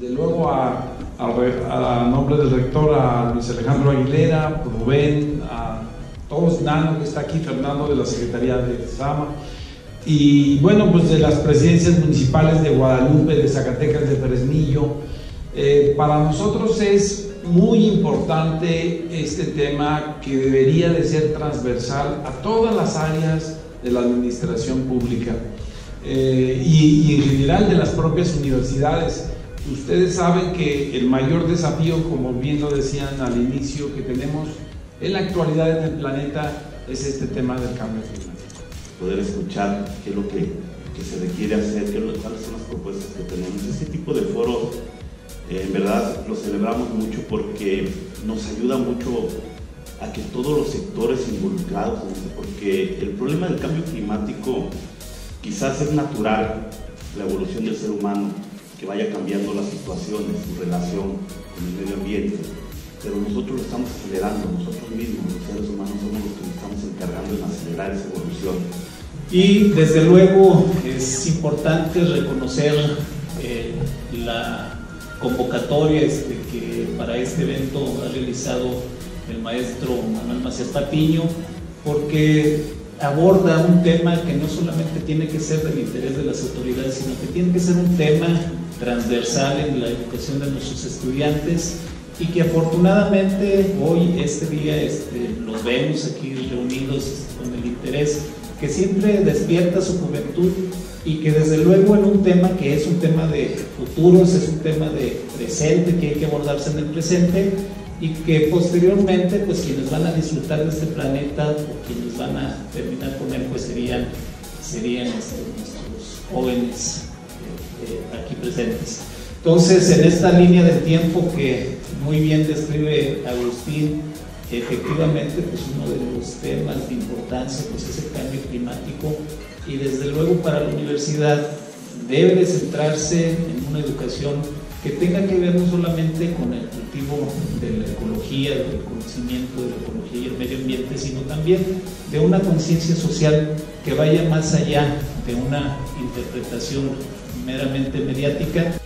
de luego a, a, nombre del rector a Luis Alejandro Aguilera, Rubén, a todos, Nano que está aquí, Fernando de la Secretaría de Sama, y bueno, pues de las presidencias municipales de Guadalupe, de Zacatecas, de Fresnillo. Eh, para nosotros es muy importante este tema que debería de ser transversal a todas las áreas de la administración pública eh, y, y en general de las propias universidades. Ustedes saben que el mayor desafío, como bien lo decían al inicio, que tenemos en la actualidad en el planeta es este tema del cambio climático poder escuchar qué es lo que, se requiere hacer, qué, cuáles son las propuestas que tenemos. Este tipo de foros, eh, en verdad, lo celebramos mucho porque nos ayuda mucho a que todos los sectores involucrados, porque el problema del cambio climático quizás es natural, la evolución del ser humano, que vaya cambiando las situaciones, su relación con el medio ambiente, pero nosotros lo estamos acelerando, nosotros mismos, los seres humanos, somos los que nos estamos encargando de acelerar esa evolución. Y desde luego es importante reconocer eh, la convocatoria este, que para este evento ha realizado el maestro Manuel Macías Patiño, porque aborda un tema que no solamente tiene que ser del interés de las autoridades, sino que tiene que ser un tema transversal en la educación de nuestros estudiantes y que afortunadamente hoy, este día, este, los vemos aquí reunidos con el interés que siempre despierta su juventud y que desde luego en un tema que es un tema de futuros, es un tema de presente que hay que abordarse en el presente y que posteriormente pues quienes van a disfrutar de este planeta o quienes van a terminar con él pues serían, serían nuestros jóvenes eh, eh, aquí presentes. Entonces en esta línea de tiempo que muy bien describe Agustín, efectivamente pues uno de los temas de importancia pues es el cambio climático y desde luego para la universidad debe de centrarse en una educación que tenga que ver no solamente con el cultivo de la ecología, del conocimiento de la ecología y el medio ambiente, sino también de una conciencia social que vaya más allá de una interpretación meramente mediática.